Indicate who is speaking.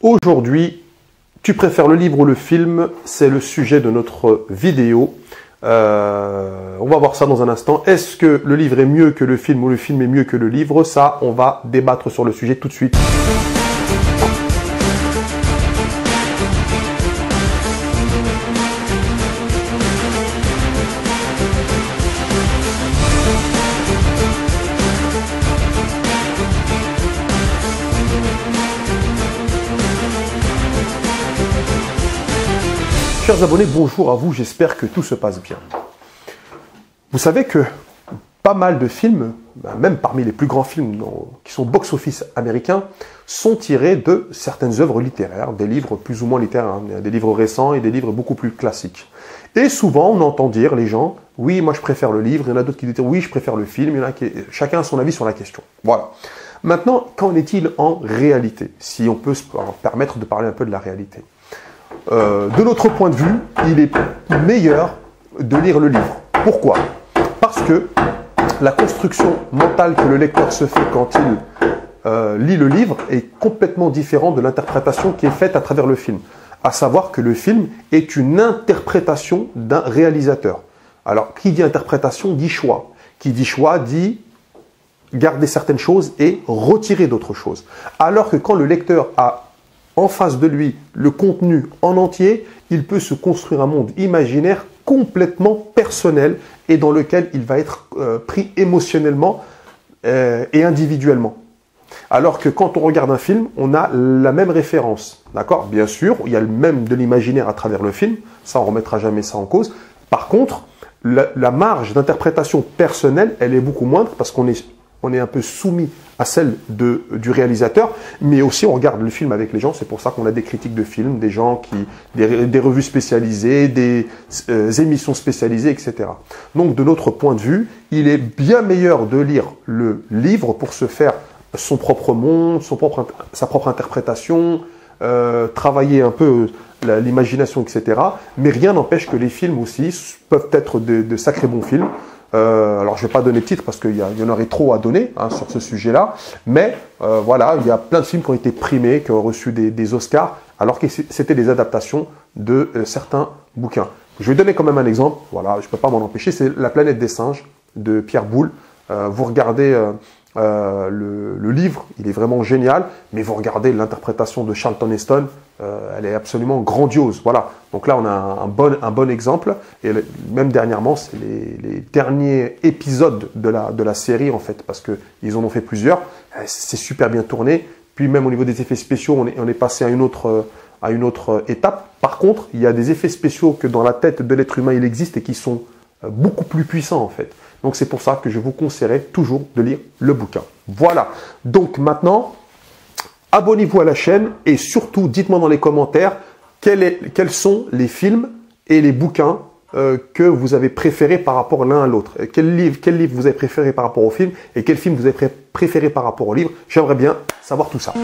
Speaker 1: Aujourd'hui, tu préfères le livre ou le film? C'est le sujet de notre vidéo. Euh, on va voir ça dans un instant. Est-ce que le livre est mieux que le film ou le film est mieux que le livre? Ça, on va débattre sur le sujet tout de suite. Chers abonnés, bonjour à vous, j'espère que tout se passe bien. Vous savez que pas mal de films, ben, même parmi les plus grands films qui sont box-office américains, sont tirés de certaines œuvres littéraires, des livres plus ou moins littéraires, hein, des livres récents et des livres beaucoup plus classiques. Et souvent, on entend dire les gens, oui, moi je préfère le livre, il y en a d'autres qui disent, oui, je préfère le film, chacun a son avis sur la question. Voilà. Maintenant, qu'en est-il en réalité Si on peut se permettre de parler un peu de la réalité? Euh, de notre point de vue, il est meilleur de lire le livre. Pourquoi? Parce que la construction mentale que le lecteur se fait quand il euh, lit le livre est complètement différente de l'interprétation qui est faite à travers le film. À savoir que le film est une interprétation d'un réalisateur. Alors, qui dit interprétation dit choix. Qui dit choix dit garder certaines choses et retirer d'autres choses. Alors que quand le lecteur a en face de lui le contenu en entier, il peut se construire un monde imaginaire complètement personnel et dans lequel il va être euh, pris émotionnellement euh, et individuellement. Alors que quand on regarde un film, on a la même référence. D'accord? Bien sûr, il y a le même de l'imaginaire à travers le film. Ça, on remettra jamais ça en cause. Par contre, la marge d'interprétation personnelle, elle est beaucoup moindre parce qu'on est on est un peu soumis à celle de, du réalisateur, mais aussi on regarde le film avec les gens, c'est pour ça qu'on a des critiques de films, des gens qui, des, revues spécialisées, des euh, émissions spécialisées, etc. Donc de notre point de vue, il est bien meilleur de lire le livre pour se faire son propre monde, son propre, sa propre interprétation, euh, travailler un peu l'imagination, etc. Mais rien n'empêche que les films aussi peuvent être de sacrés bons films. Euh, alors, je ne vais pas donner de titre parce qu'il y, en aurait trop à donner hein, sur ce sujet-là. Mais euh, voilà, il y a plein de films qui ont été primés, qui ont reçu des, Oscars, alors que c'était des adaptations de euh, certains bouquins. Je vais donner quand même un exemple. Voilà, je ne peux pas m'en empêcher. C'est La planète des singes de Pierre Boulle. vous regardez euh, le, livre, il est vraiment génial, mais vous regardez l'interprétation de Charlton Heston, euh, elle est absolument grandiose. Voilà. Donc là, on a un, bon, exemple. Et même dernièrement, c'est les, derniers épisodes de la, série, en fait, parce qu'ils en ont fait plusieurs. Euh, c'est super bien tourné. Puis même au niveau des effets spéciaux, on est, on est passé à une autre à une autre étape. Par contre, il y a des effets spéciaux que dans la tête de l'être humain il existe et qui sont beaucoup plus puissants en fait. Donc c'est pour ça que je vous conseillerais toujours de lire le bouquin. Voilà. Donc maintenant, abonnez-vous à la chaîne et surtout dites-moi dans les commentaires quels sont les films et les bouquins euh, que vous avez préférés par rapport l'un à l'autre. Quel livre, quel livre vous avez préféré par rapport au film et quel film vous avez préféré par rapport au livre. J'aimerais bien savoir tout ça.